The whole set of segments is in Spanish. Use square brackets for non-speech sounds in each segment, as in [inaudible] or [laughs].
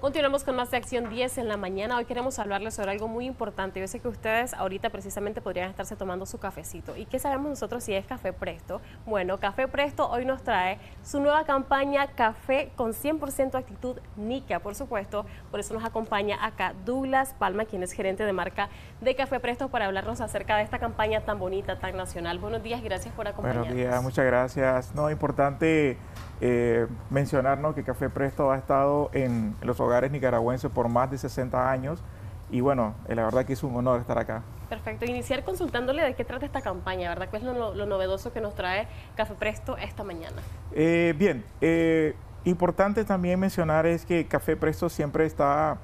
Continuamos con más de Acción 10 en la mañana. Hoy queremos hablarles sobre algo muy importante. Yo sé que ustedes ahorita precisamente podrían estarse tomando su cafecito. ¿Y qué sabemos nosotros si es Café Presto? Bueno, Café Presto hoy nos trae su nueva campaña Café con 100% actitud Nica, por supuesto. Por eso nos acompaña acá Douglas Palma, quien es gerente de marca de Café Presto, para hablarnos acerca de esta campaña tan bonita, tan nacional. Buenos días, gracias por acompañarnos. Buenos días, muchas gracias. No, importante eh, mencionar que Café Presto ha estado en los hogares nicaragüenses por más de 60 años y bueno, eh, la verdad que es un honor estar acá. Perfecto, iniciar consultándole de qué trata esta campaña, ¿verdad? ¿Qué es lo, novedoso que nos trae Café Presto esta mañana? Eh, bien, eh, importante también mencionar es que Café Presto siempre está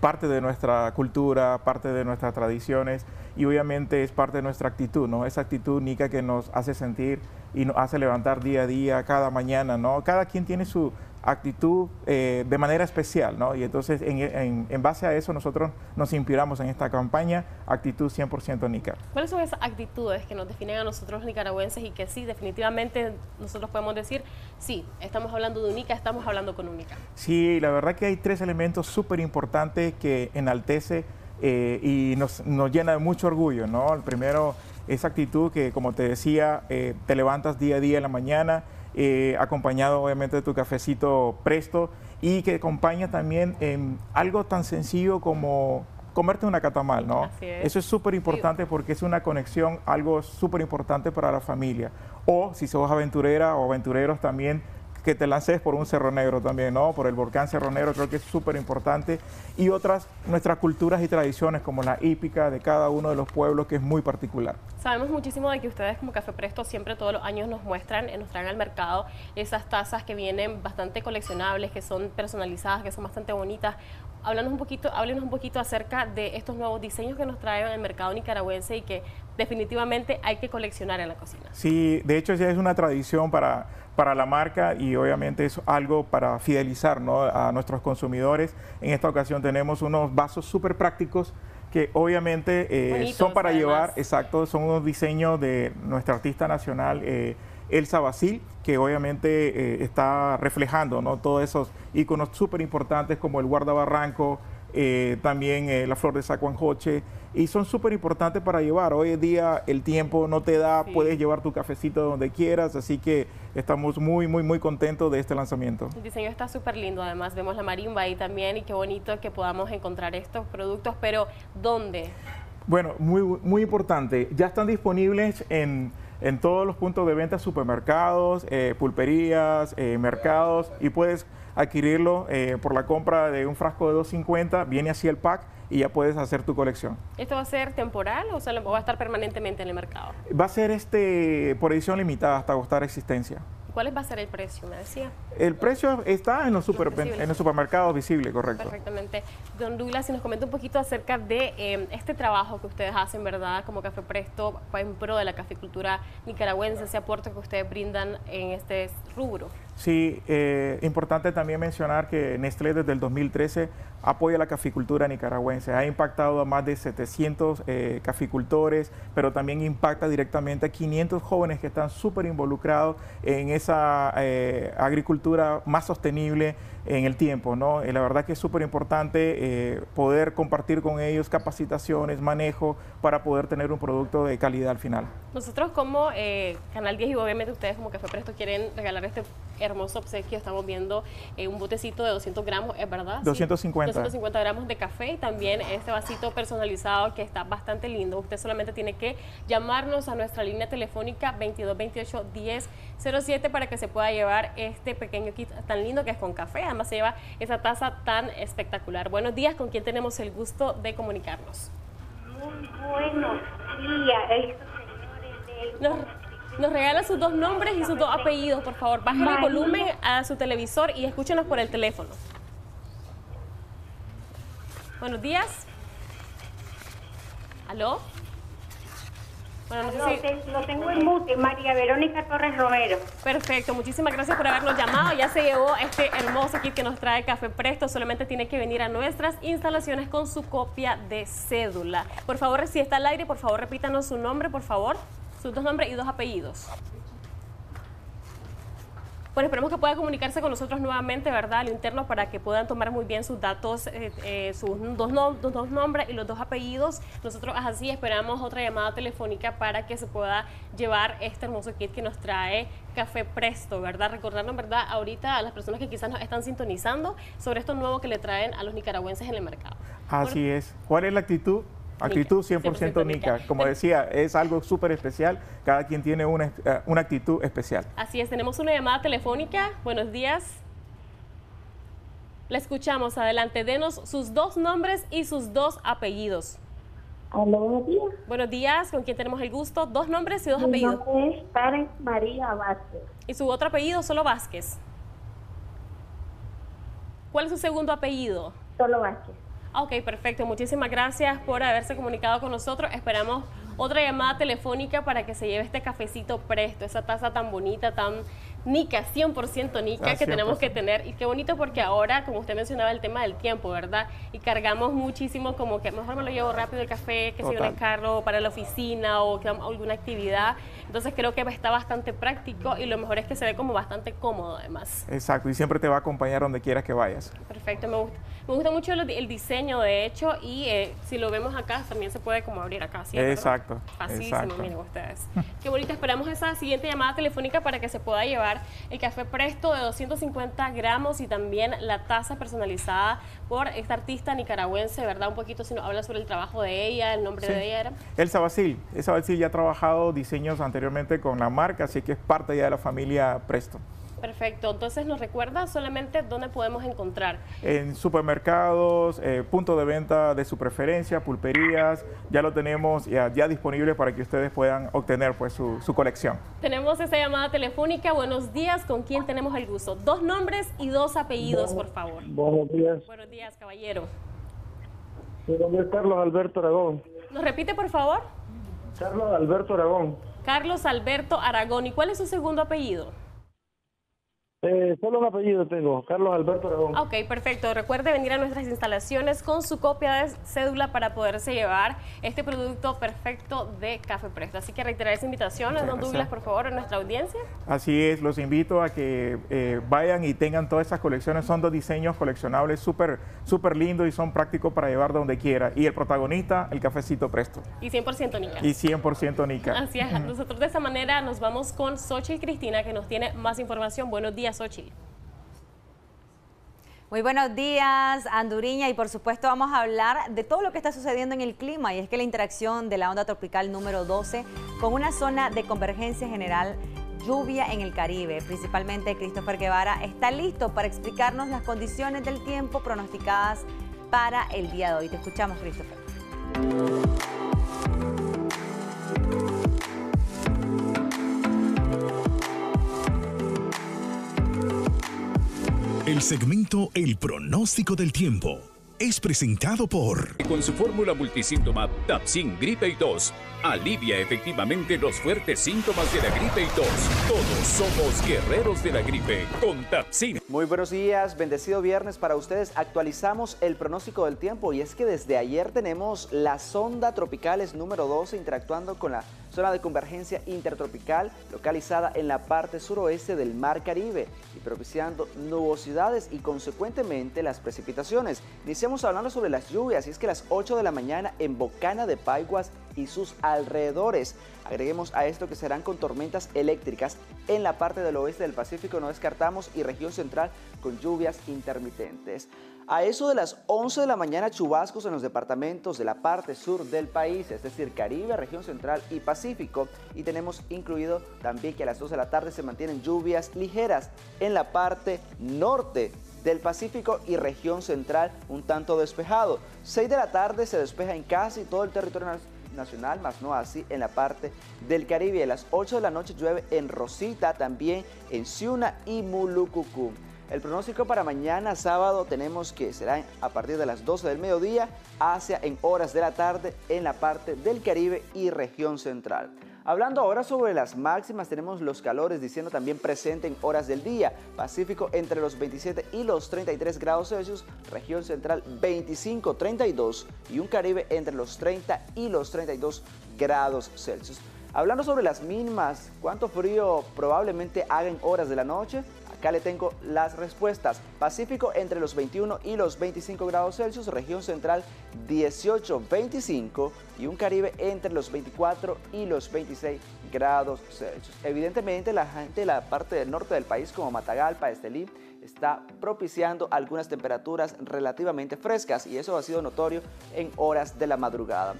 parte de nuestra cultura, parte de nuestras tradiciones y obviamente es parte de nuestra actitud, ¿no? Esa actitud única que nos hace sentir y nos hace levantar día a día, cada mañana, ¿no? Cada quien tiene su, actitud eh, de manera especial, ¿no? Y entonces en, base a eso nosotros nos inspiramos en esta campaña Actitud 100% Nica. ¿Cuáles son esas actitudes que nos definen a nosotros nicaragüenses y que sí, definitivamente nosotros podemos decir, sí, estamos hablando de Unica, estamos hablando con Unica? Sí, la verdad que hay tres elementos súper importantes que enaltece eh, y nos, nos, llena de mucho orgullo, ¿no? El primero, esa actitud que, como te decía, eh, te levantas día a día en la mañana, eh, acompañado obviamente de tu cafecito presto y que acompaña también en algo tan sencillo como comerte una catamal, ¿no? Eso es súper importante porque es una conexión, algo súper importante para la familia. O si sos aventurera o aventureros también, que te lances por un Cerro Negro también, ¿no? Por el volcán Cerro Negro, creo que es súper importante. Y otras, nuestras culturas y tradiciones, como la hípica de cada uno de los pueblos, que es muy particular. Sabemos muchísimo de que ustedes como Café Presto siempre todos los años nos muestran, nos traen al mercado esas tazas que vienen bastante coleccionables, que son personalizadas, que son bastante bonitas. Háblanos un poquito, háblenos un poquito acerca de estos nuevos diseños que nos traen al mercado nicaragüense y que definitivamente hay que coleccionar en la cocina. Sí, de hecho ya es una tradición para para la marca y obviamente es algo para fidelizar a nuestros consumidores. En esta ocasión tenemos unos vasos súper prácticos que obviamente eh, son para llevar, exacto, son unos diseños de nuestra artista nacional. Eh, Elsa Basil, que obviamente eh, está reflejando ¿no? todos esos iconos súper importantes como el guardabarranco, eh, también la flor de sacuanjoche, y son súper importantes para llevar. Hoy en día el tiempo no te da, puedes llevar tu cafecito donde quieras, así que estamos muy, muy, muy contentos de este lanzamiento. El diseño está súper lindo, además vemos la marimba ahí también y qué bonito que podamos encontrar estos productos, pero ¿dónde? Bueno, muy, muy importante, ya están disponibles en, en todos los puntos de venta, supermercados, eh, pulperías, eh, mercados, y puedes adquirirlo eh, por la compra de un frasco de 250, viene así el pack y ya puedes hacer tu colección. ¿Esto va a ser temporal o, va a estar permanentemente en el mercado? Va a ser este por edición limitada hasta agotar existencia. ¿Cuál va a ser el precio, me decía? El precio está en los, super, en los supermercados visible, correcto. Perfectamente. Don Douglas, si nos comenta un poquito acerca de eh, este trabajo que ustedes hacen, ¿verdad? Como Café Presto, en pro de la caficultura nicaragüense, ese aporte que ustedes brindan en este rubro. Sí, eh, importante también mencionar que Nestlé desde el 2013 apoya la caficultura nicaragüense. Ha impactado a más de 700 eh, caficultores, pero también impacta directamente a 500 jóvenes que están súper involucrados en esa eh, agricultura más sostenible en el tiempo. ¿no? la verdad que es súper importante poder compartir con ellos capacitaciones, manejo, para poder tener un producto de calidad al final. Nosotros como Canal 10 y obviamente ustedes como Café Presto quieren regalar este hermoso obsequio. Estamos viendo eh, un botecito de 200 gramos, ¿es verdad? 250. 250 gramos de café y también este vasito personalizado que está bastante lindo. Usted solamente tiene que llamarnos a nuestra línea telefónica 2228 1007 para que se pueda llevar este pequeño kit tan lindo que es con café. Además se lleva esa taza tan espectacular. Buenos días, ¿con quién tenemos el gusto de comunicarnos? Muy buenos días, nos regala sus dos nombres y sus dos apellidos, por favor. Bajen el volumen a su televisor y escúchenos por el teléfono. Buenos días. ¿Aló? Bueno, no sé si... Lo tengo en mute, María Verónica Torres Romero. Perfecto, muchísimas gracias por habernos llamado. Ya se llevó este hermoso kit que nos trae Café Presto. Solamente tiene que venir a nuestras instalaciones con su copia de cédula. Por favor, si está al aire, por favor, repítanos su nombre, por favor sus dos nombres y dos apellidos. Bueno, esperemos que pueda comunicarse con nosotros nuevamente, ¿verdad? Al interno para que puedan tomar muy bien sus datos, eh, eh, sus dos, dos, nombres y los dos apellidos. Nosotros así esperamos otra llamada telefónica para que se pueda llevar este hermoso kit que nos trae Café Presto, ¿verdad? Recordarnos, ¿verdad? Ahorita a las personas que quizás nos están sintonizando sobre esto nuevo que le traen a los nicaragüenses en el mercado. Así es. ¿Cuál es la actitud? Actitud 100%, nica. Como decía, es algo súper especial. Cada quien tiene una, eh, una actitud especial. Así es, tenemos una llamada telefónica. Buenos días. La escuchamos. Adelante, denos sus dos nombres y sus dos apellidos. Hola, buenos días. Buenos días, ¿con quién tenemos el gusto? Dos nombres y dos apellidos. Mi nombre es Karen María Vázquez. ¿Y su otro apellido, solo Vázquez? ¿Cuál es su segundo apellido? Solo Vázquez. Ok, perfecto. Muchísimas gracias por haberse comunicado con nosotros. Esperamos otra llamada telefónica para que se lleve este cafecito presto, esa taza tan bonita, tan nica, 100% nica que tenemos que tener. Y qué bonito porque ahora, como usted mencionaba, el tema del tiempo, ¿verdad? Y cargamos muchísimo como que mejor me lo llevo rápido el café, que si en el carro para la oficina o alguna actividad. Entonces creo que está bastante práctico y lo mejor es que se ve como bastante cómodo además. Exacto, y siempre te va a acompañar donde quieras que vayas. Perfecto, me gusta. Me gusta mucho el, diseño de hecho y eh, si lo vemos acá también se puede como abrir acá. ¿sí? Exacto. Facilísimo, miren ustedes. [laughs] Qué bonito, esperamos esa siguiente llamada telefónica para que se pueda llevar el café presto de 250 gramos y también la taza personalizada por esta artista nicaragüense, ¿verdad? Un poquito si nos habla sobre el trabajo de ella, el nombre de ella era. Elsa Basil. Elsa Basil ya ha trabajado diseños anteriormente con la marca, así que es parte ya de la familia Presto. Perfecto, entonces nos recuerda solamente dónde podemos encontrar. En supermercados, eh, puntos de venta de su preferencia, pulperías, ya lo tenemos ya, disponible para que ustedes puedan obtener pues su, colección. Tenemos esa llamada telefónica, buenos días, ¿con quién tenemos el gusto? Dos nombres y dos apellidos, por favor. Buenos días. Buenos días, caballero. Mi nombre es Carlos Alberto Aragón. ¿Nos repite, por favor? Carlos Alberto Aragón. Carlos Alberto Aragón. ¿Y cuál es su segundo apellido? Eh, solo un apellido tengo, Carlos Alberto Aragón. Ok, perfecto. Recuerde venir a nuestras instalaciones con su copia de cédula para poderse llevar este producto perfecto de Café Presto. Así que reiterar esa invitación, don Douglas, por favor, a nuestra audiencia. Así es, los invito a que eh, vayan y tengan todas estas colecciones. Son dos diseños coleccionables súper súper lindos y son prácticos para llevar donde quiera. Y el protagonista, el cafecito Presto. Y 100% Nica. Y 100% Nica. Así es. Nosotros de esa manera nos vamos con Sochi y Cristina, que nos tiene más información. Buenos días. Muy buenos días, Anduriña, y por supuesto vamos a hablar de todo lo que está sucediendo en el clima, y es que la interacción de la onda tropical número 12 con una zona de convergencia general lluvia en el Caribe, principalmente Christopher Guevara, está listo para explicarnos las condiciones del tiempo pronosticadas para el día de hoy. Te escuchamos, Christopher. El segmento El pronóstico del tiempo es presentado por... Con su fórmula multisíntoma Tapsin Gripe y Tos, alivia efectivamente los fuertes síntomas de la gripe y tos. Todos somos guerreros de la gripe con Tapsin. Muy buenos días, bendecido viernes para ustedes. Actualizamos el pronóstico del tiempo y es que desde ayer tenemos la sonda tropicales número 12 interactuando con la zona de convergencia intertropical localizada en la parte suroeste del Mar Caribe y propiciando nubosidades y consecuentemente las precipitaciones. Iniciamos hablando sobre las lluvias y es que a las 8 de la mañana en Bocana de Paiguas y sus alrededores. Agreguemos a esto que serán con tormentas eléctricas en la parte del oeste del Pacífico, no descartamos, y región central con lluvias intermitentes. A eso de las 11 de la mañana, chubascos en los departamentos de la parte sur del país, es decir, Caribe, región central y Pacífico. Y tenemos incluido también que a las 2 de la tarde se mantienen lluvias ligeras en la parte norte del Pacífico y región central un tanto despejado. 6 de la tarde se despeja en casi todo el territorio nacional, más no así en la parte del Caribe. A las 8 de la noche llueve en Rosita, también en Ciuna y Mulucucú. El pronóstico para mañana sábado tenemos que será a partir de las 12 del mediodía hacia en horas de la tarde en la parte del Caribe y región central. Hablando ahora sobre las máximas, tenemos los calores diciendo también presente en horas del día. Pacífico entre los 27 y los 33 grados Celsius, región central 25, 32 y un Caribe entre los 30 y los 32 grados Celsius. Hablando sobre las mínimas, cuánto frío probablemente haga en horas de la noche, Acá le tengo las respuestas. Pacífico entre los 21 y los 25 grados Celsius, región central 18, 25 y un Caribe entre los 24 y los 26 grados Celsius. Evidentemente la gente de la parte del norte del país como Matagalpa, Estelí, está propiciando algunas temperaturas relativamente frescas y eso ha sido notorio en horas de la madrugada.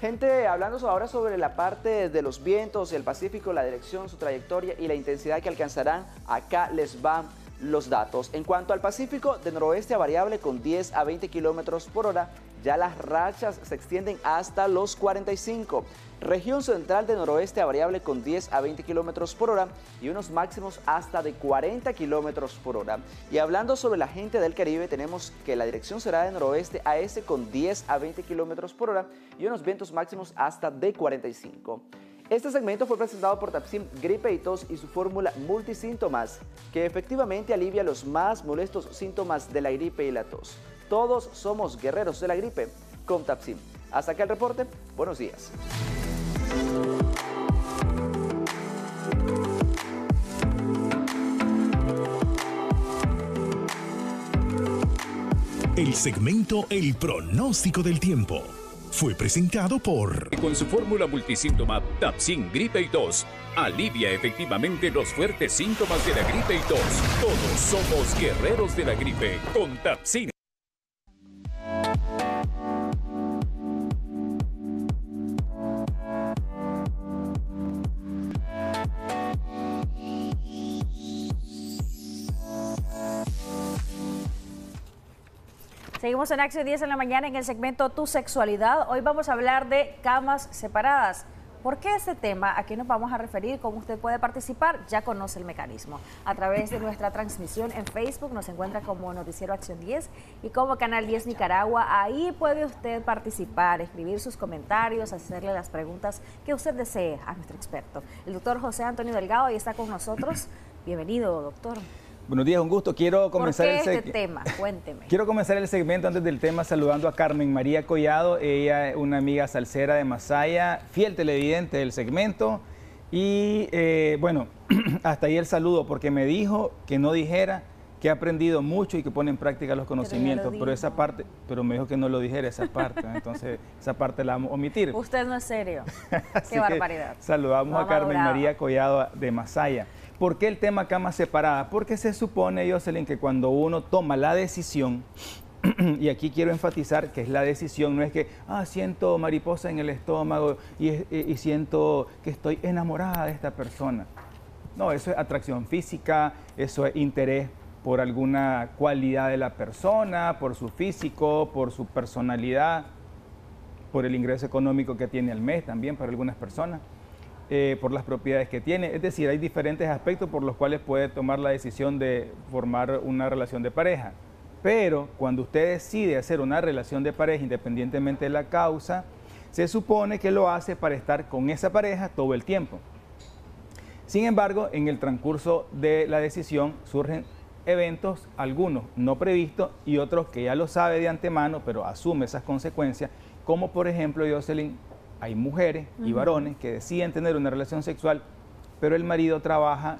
Gente, hablando ahora sobre la parte de los vientos, el Pacífico, la dirección, su trayectoria y la intensidad que alcanzarán, acá les van los datos. En cuanto al Pacífico, de noroeste a variable con 10 a 20 kilómetros por hora, ya las rachas se extienden hasta los 45. Región central de noroeste a variable con 10 a 20 kilómetros por hora y unos máximos hasta de 40 kilómetros por hora. Y hablando sobre la gente del Caribe, tenemos que la dirección será de noroeste a este con 10 a 20 kilómetros por hora y unos vientos máximos hasta de 45. Este segmento fue presentado por Tapsim Gripe y Tos y su fórmula Multisíntomas, que efectivamente alivia los más molestos síntomas de la gripe y la tos. Todos somos guerreros de la gripe con Tapsim. Hasta acá el reporte. Buenos días. El segmento El pronóstico del tiempo fue presentado por... Con su fórmula multisíntoma Tapsin Gripe y Tos, alivia efectivamente los fuertes síntomas de la gripe y tos. Todos somos guerreros de la gripe con Tapsin. Seguimos en Acción 10 en la mañana en el segmento Tu Sexualidad. Hoy vamos a hablar de camas separadas. ¿Por qué este tema? ¿A qué nos vamos a referir? ¿Cómo usted puede participar? Ya conoce el mecanismo. A través de nuestra transmisión en Facebook nos encuentra como Noticiero Acción 10 y como Canal 10 Nicaragua. Ahí puede usted participar, escribir sus comentarios, hacerle las preguntas que usted desee a nuestro experto. El doctor José Antonio Delgado ahí está con nosotros. Bienvenido, doctor. Buenos días, un gusto. Quiero comenzar ¿Por qué el este tema? Cuénteme. Quiero comenzar el segmento antes del tema saludando a Carmen María Collado, ella es una amiga salsera de Masaya, fiel televidente del segmento. Y eh, bueno, [clears throat] hasta ahí el saludo porque me dijo que no dijera que ha aprendido mucho y que pone en práctica los conocimientos, pero, esa parte, pero me dijo que no lo dijera esa parte, entonces esa parte la vamos a omitir. Usted no es serio. [laughs] Qué barbaridad. Saludamos No a Carmen. María Collado de Masaya. ¿Por qué el tema cama separada? Porque se supone, Jocelyn, que cuando uno toma la decisión, [clears throat] y aquí quiero enfatizar que es la decisión, no es que, ah, siento mariposa en el estómago y, y siento que estoy enamorada de esta persona. No, eso es atracción física, eso es interés por alguna cualidad de la persona, por su físico, por su personalidad, por el ingreso económico que tiene al mes también para algunas personas, eh, por las propiedades que tiene. Es decir, hay diferentes aspectos por los cuales puede tomar la decisión de formar una relación de pareja. Pero cuando usted decide hacer una relación de pareja, independientemente de la causa, se supone que lo hace para estar con esa pareja todo el tiempo. Sin embargo, en el transcurso de la decisión surgen eventos, algunos no previstos y otros que ya lo sabe de antemano, pero asume esas consecuencias, como por ejemplo, Jocelyn, hay mujeres y varones que deciden tener una relación sexual, pero el marido trabaja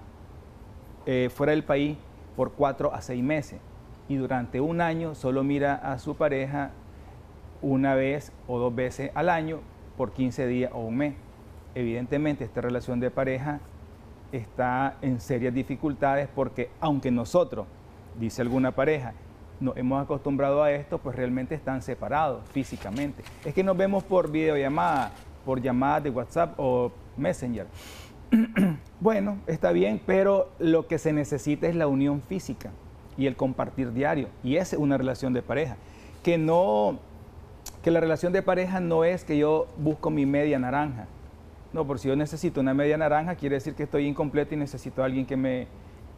eh, fuera del país por cuatro a seis meses y durante un año solo mira a su pareja una vez o dos veces al año por 15 días o un mes. Evidentemente esta relación de pareja está en serias dificultades porque aunque nosotros, dice alguna pareja, nos hemos acostumbrado a esto, pues realmente están separados físicamente. Es que nos vemos por videollamada, por llamadas de WhatsApp o Messenger. [clears throat] bueno, está bien, pero lo que se necesita es la unión física y el compartir diario. Y esa es una relación de pareja. Que no, que la relación de pareja no es que yo busco mi media naranja. No, por si yo necesito una media naranja, quiere decir que estoy incompleto y necesito a alguien que me,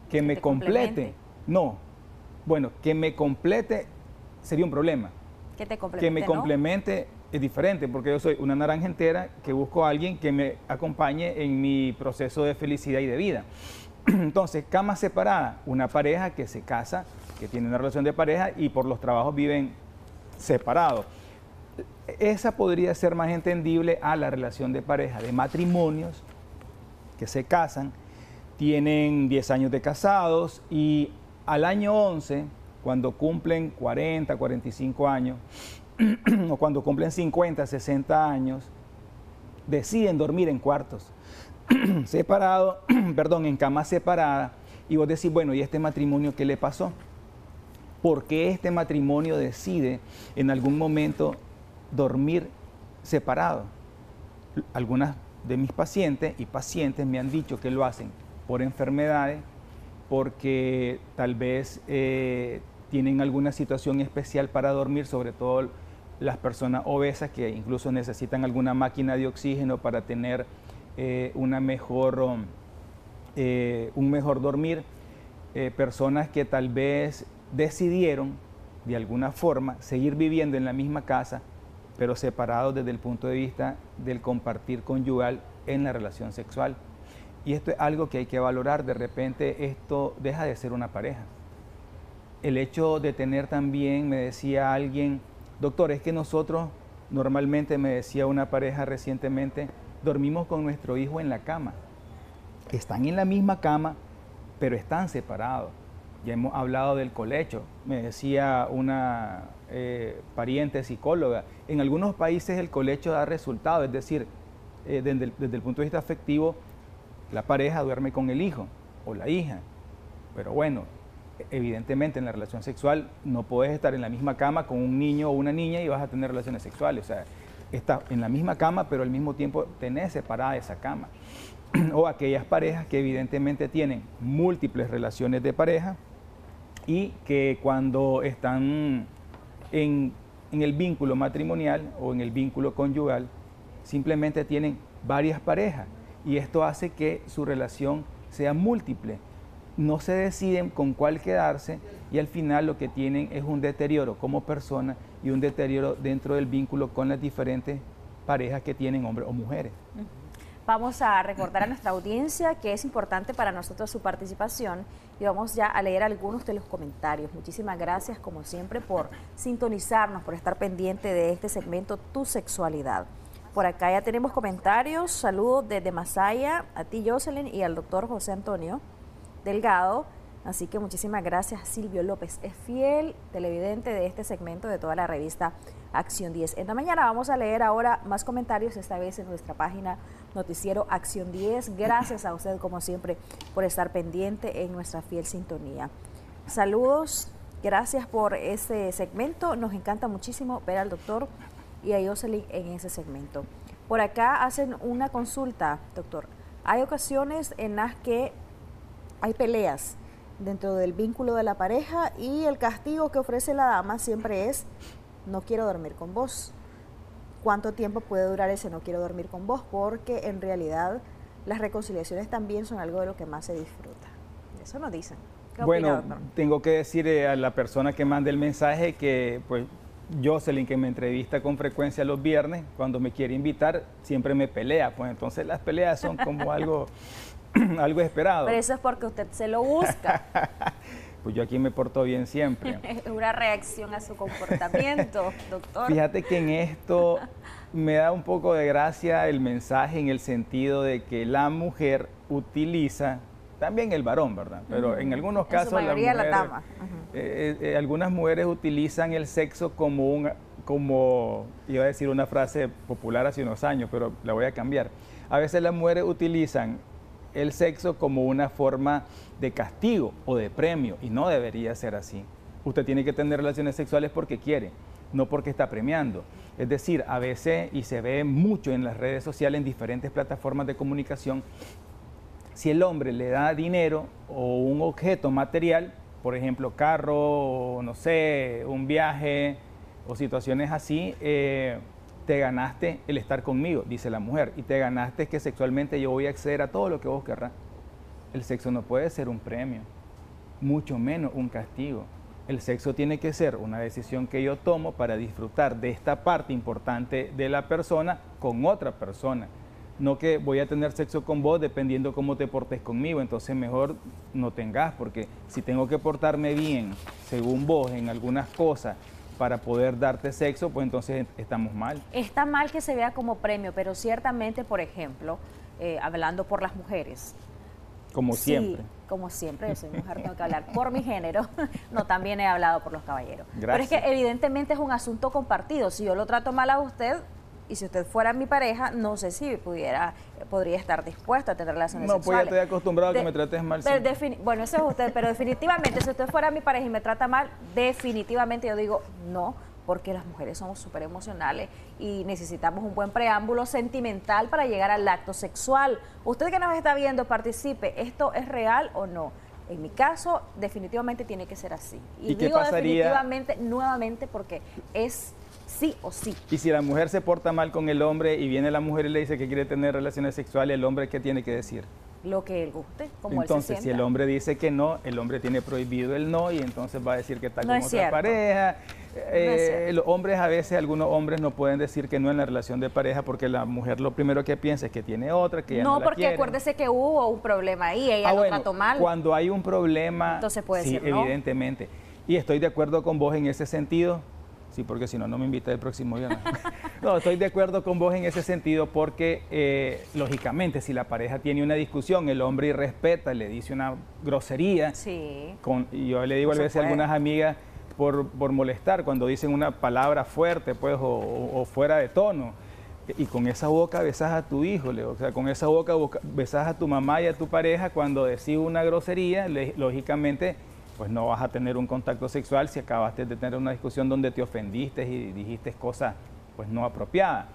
que me te complete. No. Bueno, que me complete sería un problema. Que te complemente, Que me ¿no? complemente es diferente, porque yo soy una naranja entera que busco a alguien que me acompañe en mi proceso de felicidad y de vida. [clears throat] Entonces, cama separada, una pareja que se casa, que tiene una relación de pareja y por los trabajos viven separados. Esa podría ser más entendible a la relación de pareja, de matrimonios que se casan, tienen 10 años de casados y al año 11, cuando cumplen 40, 45 años, [clears throat] o cuando cumplen 50, 60 años, deciden dormir en cuartos [clears throat] separados, [clears throat] perdón, en camas separadas, y vos decís, bueno, ¿y este matrimonio qué le pasó? ¿Por qué este matrimonio decide en algún momento dormir separado? Algunas de mis pacientes y pacientes me han dicho que lo hacen por enfermedades, porque tal vez eh, tienen alguna situación especial para dormir, sobre todo las personas obesas que incluso necesitan alguna máquina de oxígeno para tener eh, una mejor, um, eh, un mejor dormir. personas que tal vez decidieron de alguna forma seguir viviendo en la misma casa, pero separados desde el punto de vista del compartir conyugal en la relación sexual. Y esto es algo que hay que valorar, de repente esto deja de ser una pareja. El hecho de tener también, me decía alguien, doctor, es que nosotros normalmente, me decía una pareja recientemente, dormimos con nuestro hijo en la cama. Están en la misma cama, pero están separados. Ya hemos hablado del colecho, me decía una eh, pariente psicóloga. En algunos países el colecho da resultado, es decir, eh, desde, el, punto de vista afectivo, la pareja duerme con el hijo o la hija. Pero bueno, evidentemente en la relación sexual no puedes estar en la misma cama con un niño o una niña y vas a tener relaciones sexuales. O sea, estás en la misma cama, pero al mismo tiempo tenés separada esa cama. [clears throat] o aquellas parejas que evidentemente tienen múltiples relaciones de pareja, y que cuando están en, el vínculo matrimonial o en el vínculo conyugal, simplemente tienen varias parejas y esto hace que su relación sea múltiple. No se deciden con cuál quedarse y al final lo que tienen es un deterioro como persona y un deterioro dentro del vínculo con las diferentes parejas que tienen hombres o mujeres. Vamos a recordar a nuestra audiencia que es importante para nosotros su participación y vamos ya a leer algunos de los comentarios. Muchísimas gracias como siempre por sintonizarnos, por estar pendiente de este segmento Tu Sexualidad. Por acá ya tenemos comentarios. Saludos desde Masaya, a ti Jocelyn y al doctor José Antonio Delgado. Así que muchísimas gracias Silvio López. Es fiel televidente de este segmento de toda la revista Acción 10. En la mañana vamos a leer ahora más comentarios, esta vez en nuestra página Noticiero Acción 10. Gracias a usted, como siempre, por estar pendiente en nuestra fiel sintonía. Saludos, gracias por este segmento. Nos encanta muchísimo ver al doctor y a Jocelyn en ese segmento. Por acá hacen una consulta, doctor. Hay ocasiones en las que hay peleas dentro del vínculo de la pareja y el castigo que ofrece la dama siempre es no quiero dormir con vos. ¿Cuánto tiempo puede durar ese no quiero dormir con vos? Porque en realidad las reconciliaciones también son algo de lo que más se disfruta. Eso nos dicen. bueno, tengo que decir eh, a la persona que manda el mensaje que pues Jocelyn, que me entrevista con frecuencia los viernes, cuando me quiere invitar, siempre me pelea. Pues entonces las peleas son como [laughs] algo, [clears throat] algo esperado. Pero eso es porque usted se lo busca. [laughs] pues yo aquí me porto bien siempre. Es [laughs] una reacción a su comportamiento, [laughs] doctor. Fíjate que en esto me da un poco de gracia el mensaje en el sentido de que la mujer utiliza, también el varón, ¿verdad? Pero en algunos casos la dama. Eh, eh, algunas mujeres utilizan el sexo como un, como, iba a decir una frase popular hace unos años, pero la voy a cambiar. A veces las mujeres utilizan el sexo como una forma de castigo o de premio y no debería ser así. Usted tiene que tener relaciones sexuales porque quiere, no porque está premiando. Es decir, a veces, y se ve mucho en las redes sociales, en diferentes plataformas de comunicación, si el hombre le da dinero o un objeto material, por ejemplo, carro, no sé, un viaje o situaciones así, eh, te ganaste el estar conmigo, dice la mujer, y te ganaste que sexualmente yo voy a acceder a todo lo que vos querrás. El sexo no puede ser un premio, mucho menos un castigo. El sexo tiene que ser una decisión que yo tomo para disfrutar de esta parte importante de la persona con otra persona. No que voy a tener sexo con vos dependiendo cómo te portes conmigo, entonces mejor no tengas, porque si tengo que portarme bien según vos en algunas cosas para poder darte sexo, pues entonces estamos mal. Está mal que se vea como premio, pero ciertamente, por ejemplo, eh, hablando por las mujeres, Como Sí, siempre. como siempre, yo soy [laughs] mujer, tengo que hablar por mi género. [laughs] No, también he hablado por los caballeros. Pero es que Gracias. evidentemente es un asunto compartido. Si yo lo trato mal a usted y si usted fuera mi pareja, no sé si pudiera, podría estar dispuesto a tener relaciones No, pues ya sexuales. estoy acostumbrado a que me trates mal. pero bueno, eso es usted, pero definitivamente, si usted fuera mi pareja y me trata mal, definitivamente yo digo no, porque las mujeres somos súper emocionales y necesitamos un buen preámbulo sentimental para llegar al acto sexual. Usted que nos está viendo, participe, ¿esto es real o no? En mi caso, definitivamente tiene que ser así. Y, ¿Y qué digo pasaría? definitivamente, nuevamente, porque es sí o sí. Y si la mujer se porta mal con el hombre y viene la mujer y le dice que quiere tener relaciones sexuales, el hombre, ¿qué tiene que decir? Lo que él guste, como entonces, él se si el hombre dice que no, el hombre tiene prohibido el no y entonces va a decir que está No con es otra cierto. pareja. Eh, los hombres a veces, algunos hombres no pueden decir que no en la relación de pareja porque la mujer lo primero que piensa es que tiene otra, que ya no, no, la porque quiere. acuérdese que hubo un problema ahí, ella Ah, lo bueno, trató mal. Cuando hay un problema, Entonces puede sí, decir evidentemente. Y estoy de acuerdo con vos en ese sentido. Sí, porque si no, no me invita el próximo viernes. [laughs] no, estoy de acuerdo con vos en ese sentido porque, eh, lógicamente, si la pareja tiene una discusión, el hombre irrespeta, le dice una grosería, Sí. con, yo le digo a veces a algunas amigas por, por molestar cuando dicen una palabra fuerte pues, o, fuera de tono. Y con esa boca besas a tu hijo, o sea, con esa boca boca- besas a tu mamá y a tu pareja cuando decís una grosería, le- lógicamente pues no vas a tener un contacto sexual si acabaste de tener una discusión donde te ofendiste y dijiste cosas pues no apropiadas.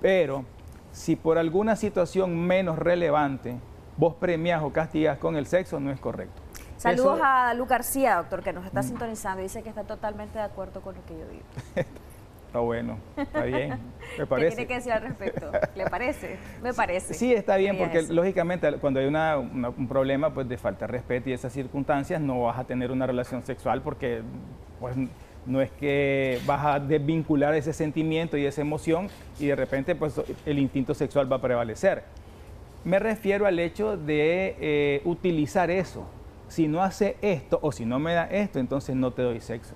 Pero si por alguna situación menos relevante vos premias o castigas con el sexo, no es correcto. Saludos Eso- Mm. a Lu García, doctor, que nos está sintonizando y dice que está totalmente de acuerdo con lo que yo digo. [laughs] Está bueno, está bien, [laughs] me ¿Qué parece. tiene que decir al respecto? ¿Le parece? Me parece. Sí, está bien, Quería porque lógicamente cuando hay una- una- un problema pues, de falta de respeto y esas circunstancias, no vas a tener una relación sexual porque pues, no es que vas a desvincular ese sentimiento y esa emoción y de repente pues, el instinto sexual va a prevalecer. Me refiero al hecho de eh, utilizar eso. Si no hace esto o si no me da esto, entonces no te doy sexo.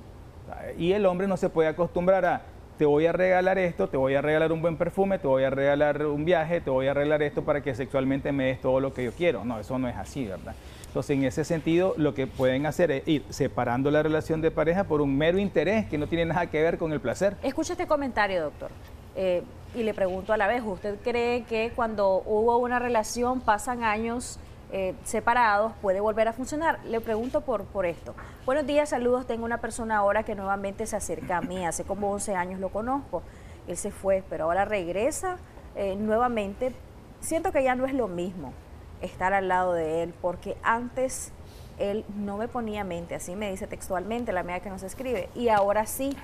Y el hombre no se puede acostumbrar a, te voy a regalar esto, te voy a regalar un buen perfume, te voy a regalar un viaje, te voy a regalar esto para que sexualmente me des todo lo que yo quiero. No, eso no es así, ¿verdad? Entonces, en ese sentido, lo que pueden hacer es ir separando la relación de pareja por un mero interés que no tiene nada que ver con el placer. Escucha este comentario, doctor. Eh, y le pregunto a la vez, ¿usted cree que cuando hubo una relación pasan años eh, separados puede volver a funcionar? Le pregunto por, por esto. Buenos días, saludos. Tengo una persona ahora que nuevamente se acerca a mí. Hace como 11 años lo conozco. Él se fue, pero ahora regresa eh, nuevamente. Siento que ya no es lo mismo estar al lado de él, porque antes él no me ponía mente, así me dice textualmente la medida que nos escribe, y ahora sí,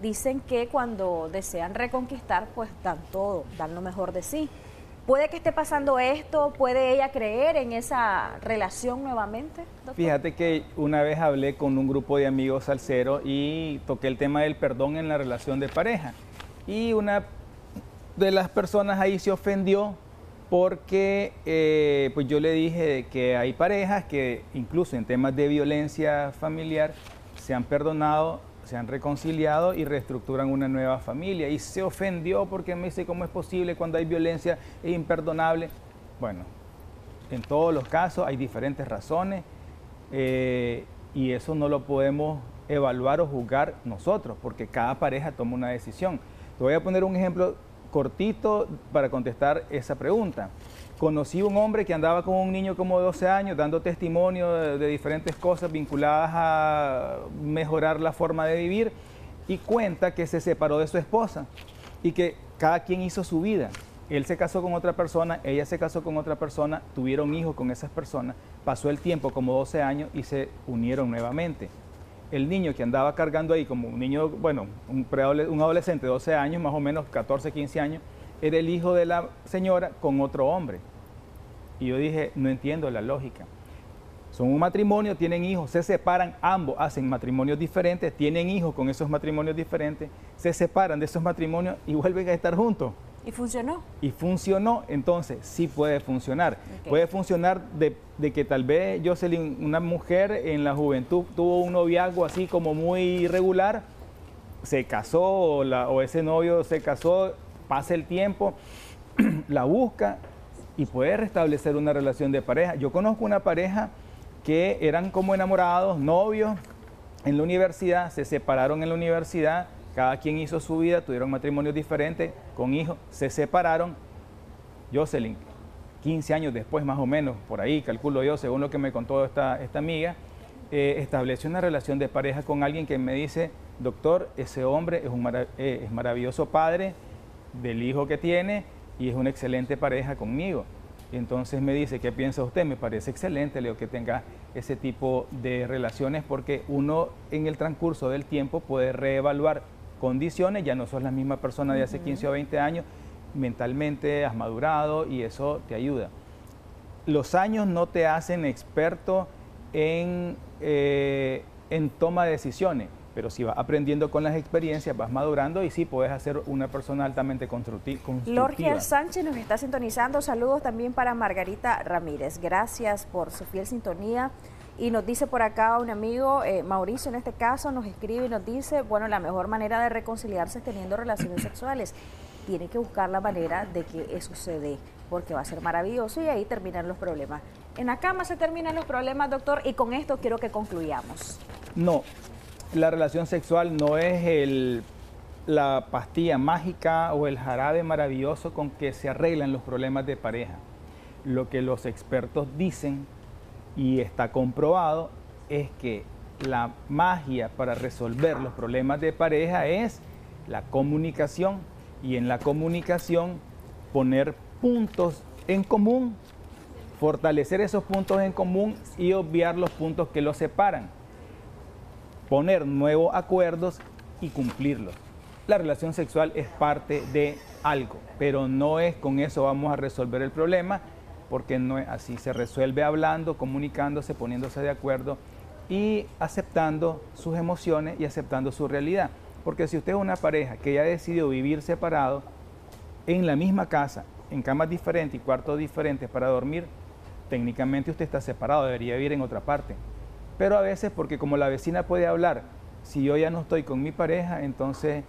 dicen que cuando desean reconquistar, pues dan todo, dan lo mejor de sí. Puede que esté pasando esto, puede ella creer en esa relación nuevamente. Fíjate que una vez hablé con un grupo de amigos salseros y toqué el tema del perdón en la relación de pareja. Y una de las personas ahí se ofendió porque eh, pues yo le dije que hay parejas que incluso en temas de violencia familiar se han perdonado, se han reconciliado y reestructuran una nueva familia. Y se ofendió porque me dice cómo es posible cuando hay violencia es imperdonable. Bueno, en todos los casos hay diferentes razones eh, y eso no lo podemos evaluar o juzgar nosotros porque cada pareja toma una decisión. Te voy a poner un ejemplo cortito para contestar esa pregunta. Conocí un hombre que andaba con un niño como de 12 años dando testimonio de, de diferentes cosas vinculadas a mejorar la forma de vivir y cuenta que se separó de su esposa y que cada quien hizo su vida. Él se casó con otra persona, ella se casó con otra persona, tuvieron hijos con esas personas, pasó el tiempo como 12 años y se unieron nuevamente. El niño que andaba cargando ahí como un niño, bueno, un, un adolescente de 12 años, más o menos 14, 15 años, era el hijo de la señora con otro hombre. Y yo dije, no entiendo la lógica. Son un matrimonio, tienen hijos, se separan, ambos hacen matrimonios diferentes, tienen hijos con esos matrimonios diferentes, se separan de esos matrimonios y vuelven a estar juntos. ¿Y funcionó? Y funcionó, entonces sí puede funcionar. Puede funcionar de, de que tal vez Jocelyn, una mujer en la juventud, tuvo un noviazgo así como muy irregular, se casó o, la- o ese novio se casó, pasa el tiempo, [clears throat] la busca, y puede restablecer una relación de pareja. Yo conozco una pareja que eran como enamorados, novios, en la universidad, se separaron en la universidad, cada quien hizo su vida, tuvieron matrimonios diferentes, con hijos, se separaron. Jocelyn, 15 años después más o menos, por ahí calculo yo, según lo que me contó esta, esta amiga, eh, estableció una relación de pareja con alguien que me dice, doctor, ese hombre es un eh, es maravilloso padre del hijo que tiene y es una excelente pareja conmigo. Entonces me dice, ¿qué piensa usted? Me parece excelente, Leo, que tenga ese tipo de relaciones porque uno en el transcurso del tiempo puede reevaluar condiciones, ya no sos la misma persona de hace 15 o 20 años, mentalmente has madurado y eso te ayuda. Los años no te hacen experto en, eh, en toma de decisiones, pero si vas aprendiendo con las experiencias, vas madurando y sí puedes ser una persona altamente constructiva. Lorgia Sánchez nos está sintonizando. Saludos también para Margarita Ramírez. Gracias por su fiel sintonía. Y nos dice por acá un amigo, eh, Mauricio en este caso, nos escribe y nos dice, bueno, la mejor manera de reconciliarse es teniendo relaciones sexuales. Tiene que buscar la manera de que eso se dé, porque va a ser maravilloso y ahí terminan los problemas. En la cama se terminan los problemas, doctor, y con esto quiero que concluyamos. No, la relación sexual no es el, la pastilla mágica o el jarabe maravilloso con que se arreglan los problemas de pareja. Lo que los expertos dicen y está comprobado es que la magia para resolver los problemas de pareja es la comunicación y en la comunicación poner puntos en común, fortalecer esos puntos en común y obviar los puntos que los separan poner nuevos acuerdos y cumplirlos. La relación sexual es parte de algo, pero no es con eso vamos a resolver el problema, porque no es así. Se resuelve hablando, comunicándose, poniéndose de acuerdo y aceptando sus emociones y aceptando su realidad. Porque si usted es una pareja que ya ha decidido vivir separado, en la misma casa, en camas diferentes y cuartos diferentes para dormir, técnicamente usted está separado, debería vivir en otra parte. Pero a veces porque como la vecina puede hablar, si yo ya no estoy con mi pareja, entonces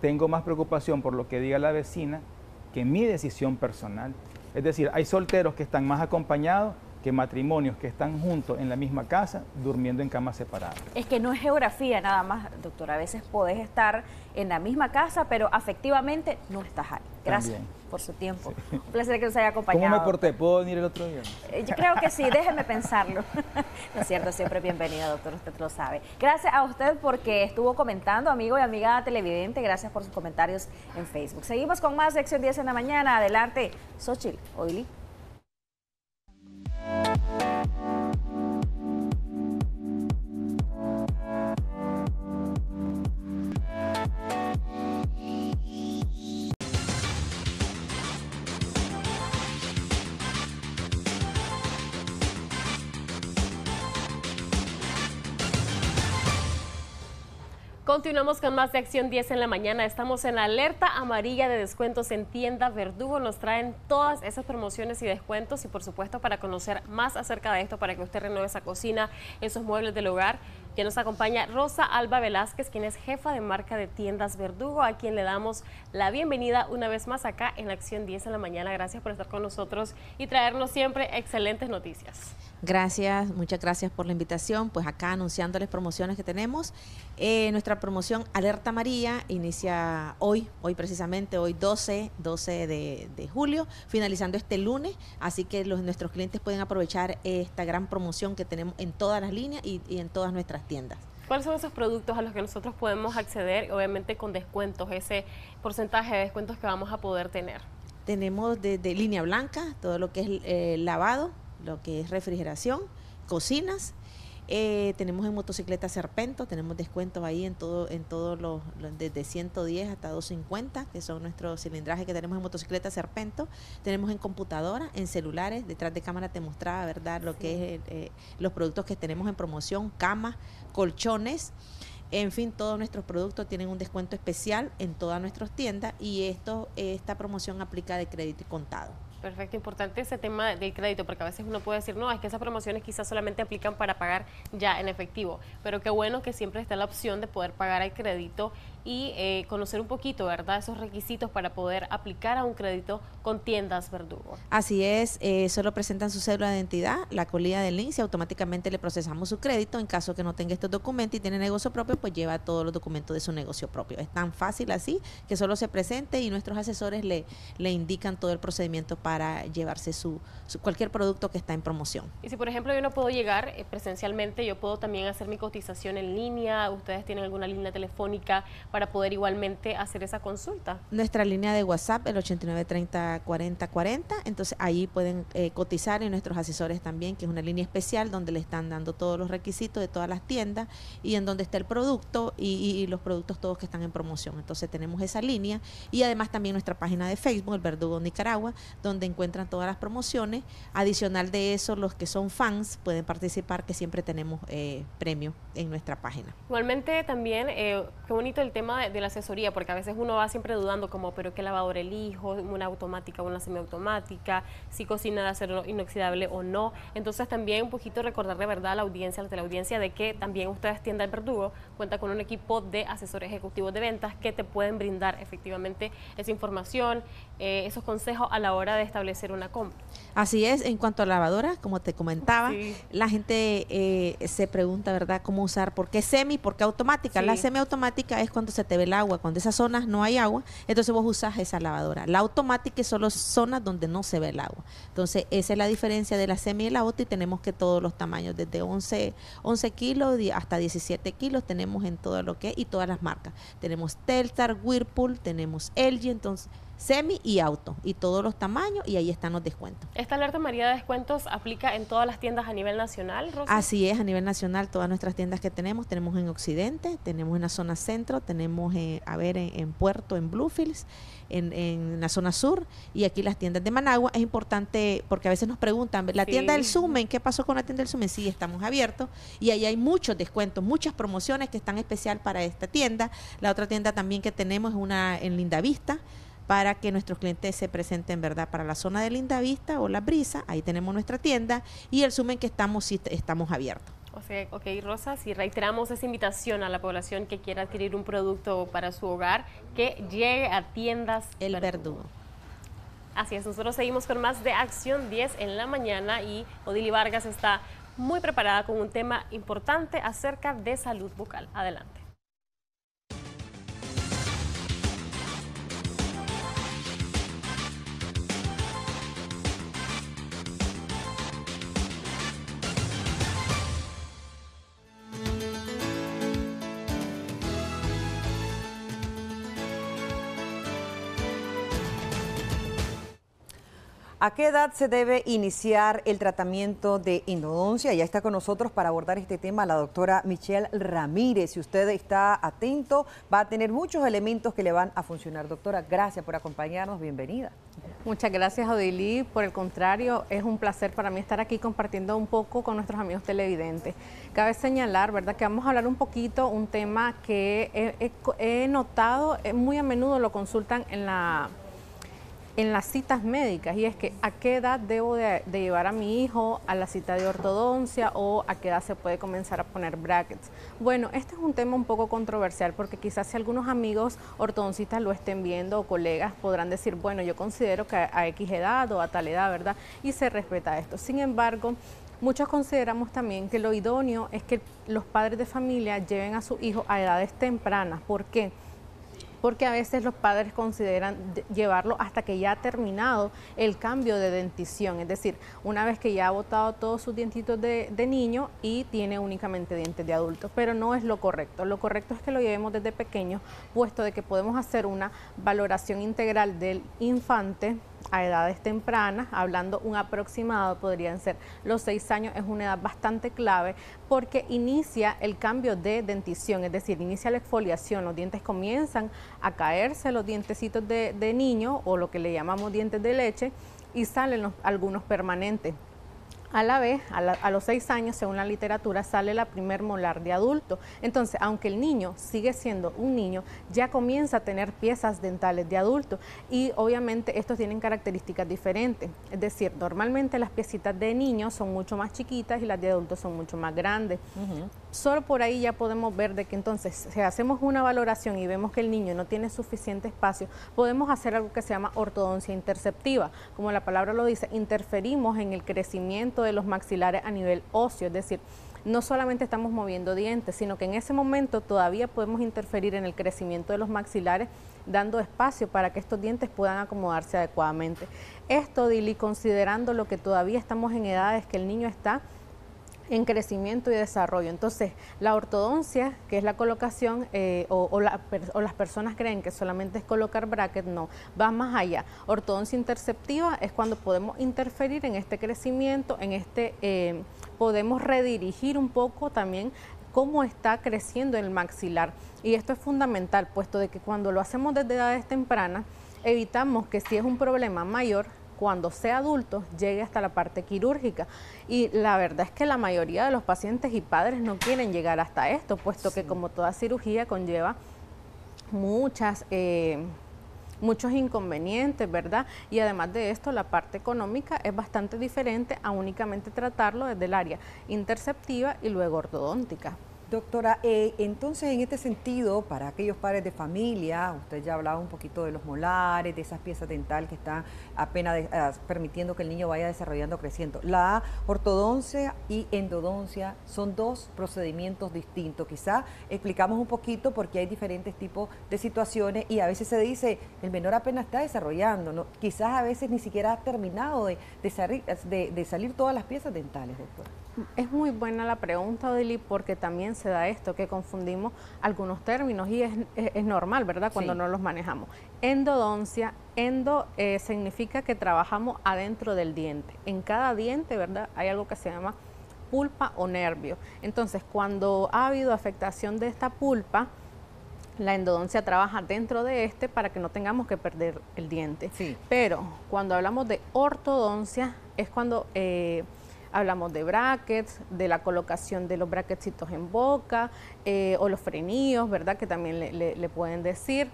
tengo más preocupación por lo que diga la vecina que mi decisión personal. Es decir, hay solteros que están más acompañados que matrimonios que están juntos en la misma casa durmiendo en camas separadas. Es que no es geografía nada más, doctor. A veces podés estar en la misma casa, pero afectivamente no estás ahí. Gracias por su tiempo. Un placer que nos haya acompañado. ¿Cómo me porté? ¿Puedo venir el otro día? Eh, yo creo que sí, déjeme pensarlo. [laughs] no es cierto, siempre bienvenida, doctor, usted lo sabe. Gracias a usted porque estuvo comentando, amigo y amiga televidente. Gracias por sus comentarios en Facebook. Seguimos con más Sección 10 en la mañana. Adelante, Xochitl, Oili. Continuamos con más de Acción 10 en la mañana. Estamos en alerta amarilla de descuentos en tienda Verdugo. Nos traen todas esas promociones y descuentos y por supuesto para conocer más acerca de esto, para que usted renueve esa cocina, esos muebles del hogar. Ya nos acompaña Rosa Alba Velázquez, quien es jefa de marca de tiendas Verdugo, a quien le damos la bienvenida una vez más acá en Acción 10 en la mañana. Gracias por estar con nosotros y traernos siempre excelentes noticias. Gracias, muchas gracias por la invitación. Pues acá anunciándoles promociones que tenemos. Eh, nuestra promoción Alerta María inicia hoy, hoy precisamente, hoy 12, 12 de, julio, finalizando este lunes. Así que los, nuestros clientes pueden aprovechar esta gran promoción que tenemos en todas las líneas y, en todas nuestras tiendas. ¿Cuáles son esos productos a los que nosotros podemos acceder, obviamente con descuentos, ese porcentaje de descuentos que vamos a poder tener? Tenemos de, línea blanca, todo lo que es eh, lavado, lo que es refrigeración, cocinas. Eh, tenemos en motocicleta Serpento, tenemos descuentos ahí en todo, en todos los, desde 110 hasta 250, que son nuestros cilindrajes que tenemos en motocicleta Serpento. Tenemos en computadora, en celulares, detrás de cámara te mostraba, ¿verdad? Lo que es eh, los productos que tenemos en promoción, camas, colchones. En fin, todos nuestros productos tienen un descuento especial en todas nuestras tiendas y esto, esta promoción aplica de crédito y contado. Perfecto, importante ese tema del crédito, porque a veces uno puede decir, no, es que esas promociones quizás solamente aplican para pagar ya en efectivo, pero qué bueno que siempre está la opción de poder pagar el crédito y eh, conocer un poquito, ¿verdad?, esos requisitos para poder aplicar a un crédito con tiendas verdugo. Así es, eh, solo presentan su cédula de identidad, la colilla del y automáticamente le procesamos su crédito. En caso que no tenga estos documentos y tiene negocio propio, pues lleva todos los documentos de su negocio propio. Es tan fácil así que solo se presente y nuestros asesores le, le indican todo el procedimiento para llevarse su, cualquier producto que está en promoción. Y si por ejemplo yo no puedo llegar eh, presencialmente, yo puedo también hacer mi cotización en línea, ustedes tienen alguna línea telefónica para poder igualmente hacer esa consulta. Nuestra línea de WhatsApp, el 8930 40 40, entonces ahí pueden eh, cotizar y nuestros asesores también, que es una línea especial donde le están dando todos los requisitos de todas las tiendas y en donde está el producto y, los productos todos que están en promoción. Entonces tenemos esa línea y además también nuestra página de Facebook, el Verdugo Nicaragua, donde encuentran todas las promociones. Adicional de eso, los que son fans pueden participar, que siempre tenemos eh, premio en nuestra página. Igualmente también, eh, qué bonito el tema de, la asesoría, porque a veces uno va siempre dudando como, pero ¿qué lavadora elijo? ¿Una automática o una semiautomática? ¿Si cocina de acero inoxidable o no? Entonces también un poquito recordar de verdad a la audiencia, a la audiencia, de que también ustedes Tienda El Verdugo cuenta con un equipo de asesores ejecutivos de ventas que te pueden brindar efectivamente esa información, eh, esos consejos a la hora de establecer una compra. Así es, en cuanto a lavadora, como te comentaba, la gente eh, se pregunta, ¿verdad?, cómo usar, ¿por qué semi? ¿Por qué automática? La semiautomática es cuando se te ve el agua, cuando esas zonas no hay agua, entonces vos usas esa lavadora. La automática es solo zonas donde no se ve el agua. Entonces, esa es la diferencia de la semi y la auto y tenemos que todos los tamaños, desde 11, 11 kilos hasta 17 kilos, tenemos en todo lo que y todas las marcas. Tenemos Telstar, Whirlpool, tenemos LG, entonces semi y auto y todos los tamaños y ahí están los descuentos. ¿Esta alerta María de descuentos aplica en todas las tiendas a nivel nacional, Rosa? Así es, a nivel nacional todas nuestras tiendas que tenemos, tenemos en Occidente, tenemos en la zona centro, tenemos eh, a ver en, Puerto, en Bluefields, en, en, la zona sur y aquí las tiendas de Managua. Es importante porque a veces nos preguntan, ¿la tienda del Sumen? ¿Qué pasó con la tienda del Sumen? Sí, estamos abiertos y ahí hay muchos descuentos, muchas promociones que están especial para esta tienda. La otra tienda también que tenemos es una en Linda Vista para que nuestros clientes se presenten, ¿verdad? Para la zona de Linda Vista o La Brisa, ahí tenemos nuestra tienda y el sumen que estamos, estamos abiertos. O sea, ok, Rosa, si reiteramos esa invitación a la población que quiera adquirir un producto para su hogar, que llegue a tiendas El Verdugo. Así es, nosotros seguimos con más de Acción 10 en la mañana y Odili Vargas está muy preparada con un tema importante acerca de salud bucal. Adelante. ¿A qué edad se debe iniciar el tratamiento de endodoncia? Ya está con nosotros para abordar este tema la doctora Michelle Ramírez. Si usted está atento, va a tener muchos elementos que le van a funcionar. Doctora, gracias por acompañarnos. Bienvenida. Muchas gracias, Odilí. Por el contrario, es un placer para mí estar aquí compartiendo un poco con nuestros amigos televidentes. Cabe señalar, ¿verdad?, que vamos a hablar un poquito, un tema que he, notado, eh, muy a menudo lo consultan en la en las citas médicas y es que a qué edad debo de, llevar a mi hijo a la cita de ortodoncia o a qué edad se puede comenzar a poner brackets. Bueno, este es un tema un poco controversial porque quizás si algunos amigos ortodoncistas lo estén viendo o colegas podrán decir, bueno, yo considero que a, X edad o a tal edad, ¿verdad? Y se respeta esto. Sin embargo, Muchos consideramos también que lo idóneo es que los padres de familia lleven a su hijo a edades tempranas. ¿Por qué? Porque a veces los padres consideran llevarlo hasta que ya ha terminado el cambio de dentición, es decir, una vez que ya ha botado todos sus dientitos de, niño y tiene únicamente dientes de adulto, pero no es lo correcto. Lo correcto es que lo llevemos desde pequeño, puesto de que podemos hacer una valoración integral del infante a edades tempranas, hablando un aproximado, podrían ser los seis años, es una edad bastante clave porque inicia el cambio de dentición, es decir, inicia la exfoliación, los dientes comienzan a caerse, los dientecitos de, niño o lo que le llamamos dientes de leche y salen algunos permanentes A la vez, a, la- a los seis años, según la literatura, sale la primer molar de adulto. Entonces, aunque el niño sigue siendo un niño, ya comienza a tener piezas dentales de adulto y obviamente estos tienen características diferentes. Es decir, normalmente las piecitas de niños son mucho más chiquitas y las de adultos son mucho más grandes. Solo por ahí ya podemos ver de que entonces, si hacemos una valoración y vemos que el niño no tiene suficiente espacio, podemos hacer algo que se llama ortodoncia interceptiva. Como la palabra lo dice, interferimos en el crecimiento de los maxilares a nivel óseo, es decir, no solamente estamos moviendo dientes, sino que en ese momento todavía podemos interferir en el crecimiento de los maxilares, dando espacio para que estos dientes puedan acomodarse adecuadamente. Esto, Dili, considerando lo que todavía estamos en edades que el niño está en crecimiento y desarrollo. Entonces, la ortodoncia, que es la colocación, eh, o, o las personas creen que solamente es colocar bracket, no, va más allá. Ortodoncia interceptiva es cuando podemos interferir en este crecimiento, en este, eh, podemos redirigir un poco también cómo está creciendo el maxilar. Y esto es fundamental, puesto de que cuando lo hacemos desde edades tempranas, evitamos que si es un problema mayor, cuando sea adulto llegue hasta la parte quirúrgica. Y la verdad es que la mayoría de los pacientes y padres no quieren llegar hasta esto, puesto que como toda cirugía conlleva muchas... eh, muchos inconvenientes, ¿verdad? Y además de esto, la parte económica es bastante diferente a únicamente tratarlo desde el área interceptiva y luego ortodóntica. Doctora, eh, entonces en este sentido, para aquellos padres de familia, usted ya hablaba un poquito de los molares, de esas piezas dental que están apenas ah, permitiendo que el niño vaya desarrollando, creciendo. La ortodoncia y endodoncia son dos procedimientos distintos. Quizá explicamos un poquito porque hay diferentes tipos de situaciones y a veces se dice, el menor apenas está desarrollando, quizás a veces ni siquiera ha terminado de, de salir- todas las piezas dentales, doctora. Es muy buena la pregunta, Odili, porque también da esto, que confundimos algunos términos y es, es- es normal, ¿verdad? Cuando Sí. no los manejamos. Endodoncia, endo eh, significa que trabajamos adentro del diente. En cada diente, ¿verdad? Hay algo que se llama pulpa o nervio. Entonces, cuando ha habido afectación de esta pulpa, la endodoncia trabaja dentro de este para que no tengamos que perder el diente. Pero cuando hablamos de ortodoncia es cuando eh, hablamos de brackets, de la colocación de los bracketcitos en boca eh, o los frenillos, ¿verdad? Que también le, le- le pueden decir.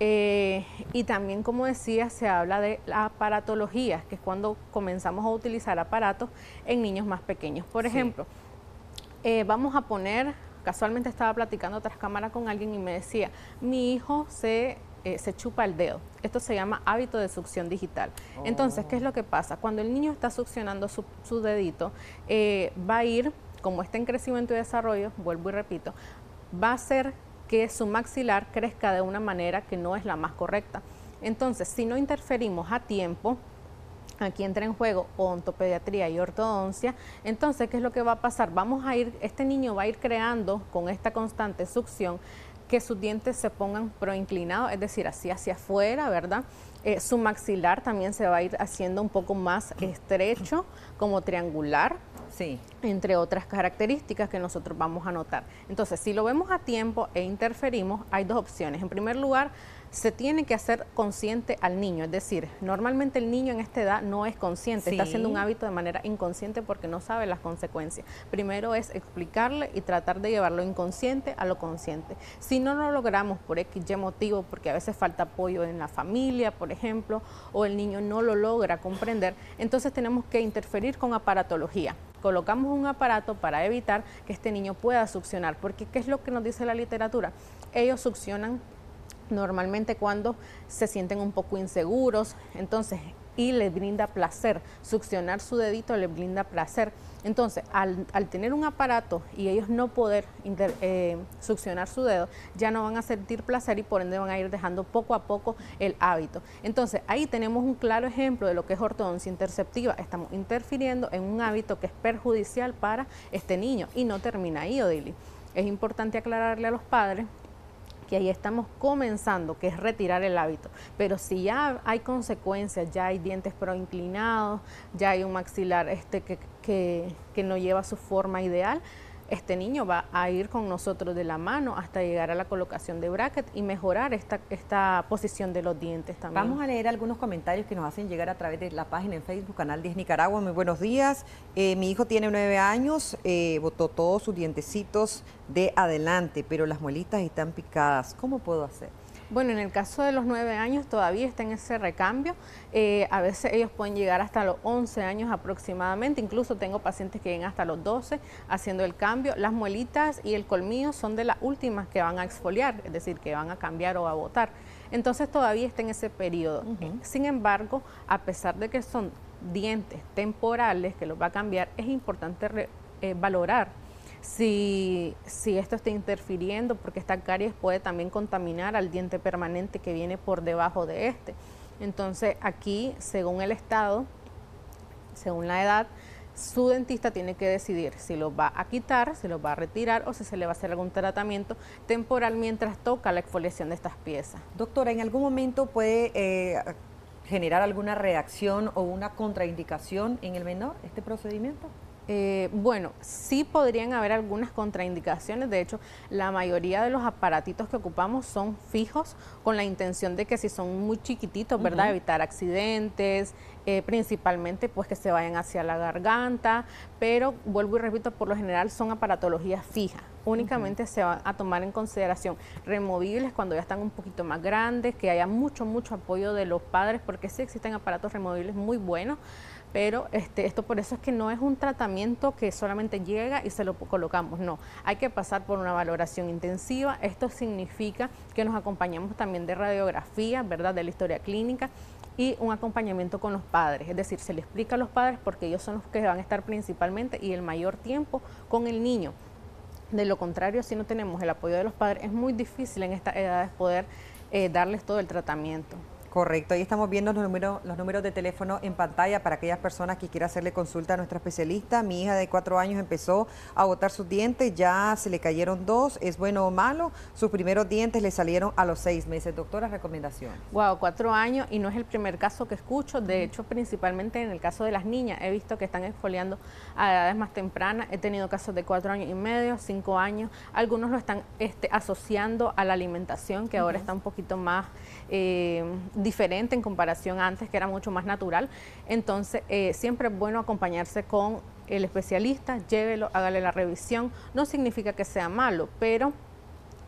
Eh, y también, como decía, se habla de la aparatología, que es cuando comenzamos a utilizar aparatos en niños más pequeños. Por Sí. ejemplo, eh, vamos a poner, casualmente estaba platicando tras cámara con alguien y me decía, mi hijo se, eh, se chupa el dedo. Esto se llama hábito de succión digital. Entonces, ¿qué es lo que pasa? Cuando el niño está succionando su, dedito, eh, va a ir, como está en crecimiento y desarrollo, vuelvo y repito, va a hacer que su maxilar crezca de una manera que no es la más correcta. Entonces, si no interferimos a tiempo, aquí entra en juego ontopediatría y ortodoncia, entonces, ¿qué es lo que va a pasar? Vamos a ir, este niño va a ir creando con esta constante succión que sus dientes se pongan proinclinados, es decir, así hacia afuera, ¿verdad? Eh, su maxilar también se va a ir haciendo un poco más estrecho, como triangular, sí. entre otras características que nosotros vamos a notar. Entonces, si lo vemos a tiempo e interferimos, hay dos opciones. En primer lugar, se tiene que hacer consciente al niño, es decir, normalmente el niño en esta edad no es consciente, está haciendo un hábito de manera inconsciente porque no sabe las consecuencias. Primero es explicarle y tratar de llevarlo inconsciente a lo consciente. Si no lo logramos por X y motivo, porque a veces falta apoyo en la familia, por ejemplo, o el niño no lo logra comprender, entonces tenemos que interferir con aparatología. Colocamos un aparato para evitar que este niño pueda succionar, porque ¿qué es lo que nos dice la literatura? Ellos succionan normalmente cuando se sienten un poco inseguros, entonces, y les brinda placer, succionar su dedito les brinda placer. Entonces, al, tener un aparato y ellos no poder eh, succionar su dedo, ya no van a sentir placer y por ende van a ir dejando poco a poco el hábito. Entonces, ahí tenemos un claro ejemplo de lo que es ortodoncia interceptiva. Estamos interfiriendo en un hábito que es perjudicial para este niño y no termina ahí, Odili. Es importante aclararle a los padres que ahí estamos comenzando, que es retirar el hábito. Pero si ya hay consecuencias, ya hay dientes proinclinados, ya hay un maxilar este que, que, que no lleva su forma ideal, este niño va a ir con nosotros de la mano hasta llegar a la colocación de bracket y mejorar esta, esta posición de los dientes también. Vamos a leer algunos comentarios que nos hacen llegar a través de la página en Facebook, Canal 10 Nicaragua. Muy buenos días. Eh, mi hijo tiene nueve años, eh, botó todos sus dientecitos de adelante, pero las muelitas están picadas. ¿Cómo puedo hacer? Bueno, en el caso de los nueve años todavía está en ese recambio. Eh, a veces ellos pueden llegar hasta los 11 años aproximadamente. Incluso tengo pacientes que llegan hasta los 12 haciendo el cambio. Las muelitas y el colmillo son de las últimas que van a exfoliar, es decir, que van a cambiar o a botar. Entonces todavía está en ese periodo. Sin embargo, a pesar de que son dientes temporales que los va a cambiar, es importante eh, valorar si, esto está interfiriendo, porque esta caries puede también contaminar al diente permanente que viene por debajo de este. Entonces aquí, según el estado, según la edad, su dentista tiene que decidir si lo va a quitar, si lo va a retirar o si se le va a hacer algún tratamiento temporal mientras toca la exfoliación de estas piezas. Doctora, ¿en algún momento puede eh, generar alguna reacción o una contraindicación en el menor este procedimiento? Eh, bueno, sí podrían haber algunas contraindicaciones. De hecho, la mayoría de los aparatitos que ocupamos son fijos con la intención de que si son muy chiquititos, ¿verdad? Evitar accidentes, eh, principalmente pues que se vayan hacia la garganta, pero vuelvo y repito, por lo general son aparatologías fijas. Únicamente se van a tomar en consideración removibles cuando ya están un poquito más grandes, que haya mucho, mucho apoyo de los padres, porque sí existen aparatos removibles muy buenos pero este, esto por eso es que no es un tratamiento que solamente llega y se lo colocamos, no, hay que pasar por una valoración intensiva, esto significa que nos acompañamos también de radiografía, ¿verdad?, de la historia clínica y un acompañamiento con los padres, es decir, se le explica a los padres porque ellos son los que van a estar principalmente y el mayor tiempo con el niño. De lo contrario, si no tenemos el apoyo de los padres, es muy difícil en esta edad poder eh, darles todo el tratamiento. Correcto, ahí estamos viendo los números, los números de teléfono en pantalla para aquellas personas que quieran hacerle consulta a nuestra especialista. Mi hija de cuatro años empezó a botar sus dientes, ya se le cayeron dos, ¿es bueno o malo? Sus primeros dientes le salieron a los seis meses. Doctora, recomendación. Wow, cuatro años y no es el primer caso que escucho. De hecho, principalmente en el caso de las niñas, he visto que están exfoliando a edades más tempranas. He tenido casos de cuatro años y medio, cinco años. Algunos lo están este, asociando a la alimentación, que ahora está un poquito más eh, diferente en comparación antes, que era mucho más natural. Entonces, eh, siempre es bueno acompañarse con el especialista, llévelo, hágale la revisión. No significa que sea malo, pero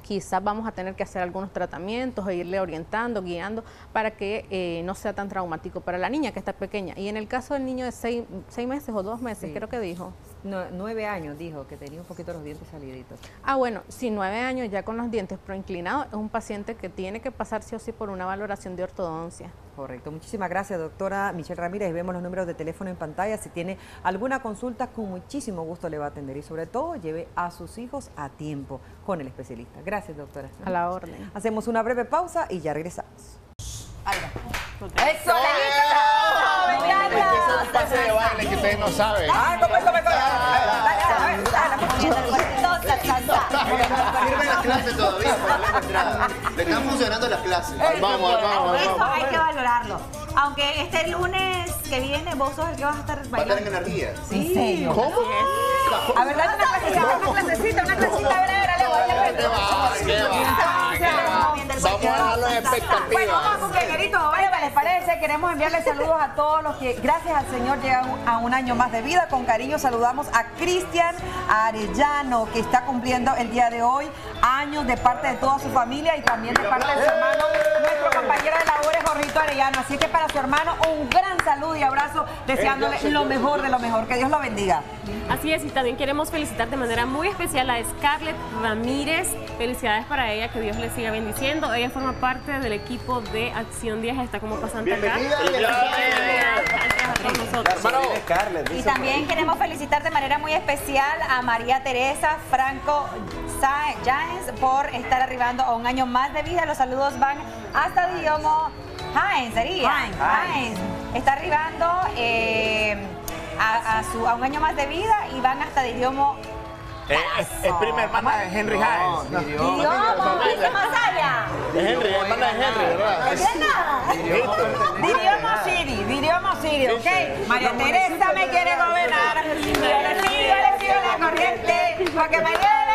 quizás vamos a tener que hacer algunos tratamientos e irle orientando, guiando para que eh, no sea tan traumático para la niña que está pequeña. Y en el caso del niño de seis, meses o dos meses, creo que dijo. nueve años dijo que tenía un poquito los dientes saliditos. Ah, bueno, si nueve años ya con los dientes proinclinados, es un paciente que tiene que pasar sí o sí por una valoración de ortodoncia. Correcto. Muchísimas gracias, doctora Michelle Ramírez. Vemos los números de teléfono en pantalla. Si tiene alguna consulta, con muchísimo gusto le va a atender. Y sobre todo, lleve a sus hijos a tiempo con el especialista. Gracias, doctora. A la orden. Hacemos una breve pausa y ya regresamos. ¡Eso! Es un pase de baile que ustedes no saben. ¡Ah, cómo es, cómo es! Sirve la clase todavía para la entrada. Le están funcionando las clases. Vamos, vamos, Eso hay que valorarlo. Aunque este lunes que viene vos sos el que vas a estar bailando. Va a estar en energía. Sí. ¿Cómo? A ver, dale una clasecita, una clasecita, una clasecita. A ver, a ver, a ver. Vamos a dejarlo en expectativa. Bueno, vamos con Pequerito. Bueno, ¿les parece? Queremos enviarles saludos a todos los que, gracias al Señor, llegan a un año más de vida. Con cariño saludamos a Cristian Arellano, que está cumpliendo el día de hoy años de parte de toda su familia y también de parte de su hermano, nuestro compañero de labores, Jorrito Arellano. Así que para su hermano, un gran saludo y abrazo, deseándole lo mejor de lo mejor. Que Dios lo bendiga. Así es, y también queremos felicitar de manera muy especial a Scarlett Ramírez. Felicidades para ella, que Dios le siga bendiciendo. Ella forma parte del equipo de Acción 10, está como pasante acá. Y también queremos felicitar de manera muy especial a María Teresa Franco Sáenz por estar arribando a un año más de vida. Los saludos van hasta Diomo Jaén, sería. Está arribando eh, a, su, a un año más de vida y van hasta Diomo eh, es, es, prima hermana de Henry Hines. No, Diomo, ¿viste más allá? Es Henry, hermana de Henry, ¿verdad? ¿De nada? Diomo City, Diomo City, ¿ok? María Teresa me quiere gobernar. Yo le sigo, le sigo. la corriente, porque María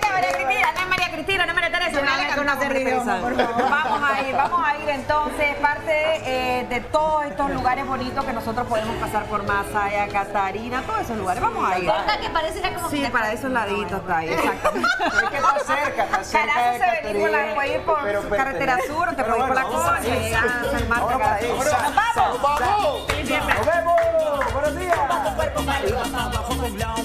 que María Cristina, es Cristina, no es María Teresa, me a conocer idioma, por favor. Vamos a ir, vamos a ir entonces, parte eh, de todos estos lugares bonitos que nosotros podemos pasar por Masaya, Catarina, todos esos lugares, vamos a ir. Corta que pareciera como Sí, que- para esos laditos está ahí, exactamente. Es que está cerca, está cerca Carazo se venir por la, puede ir por Pero carretera sur, te puede ir por la bueno, costa, sí, sí. llegar a San Marcos, para Carazo. eso. ¡Nos vamos! ¡Vamos! ¡Nos vemos! ¡Buenos días! Cuerpo para arriba, para abajo, un lado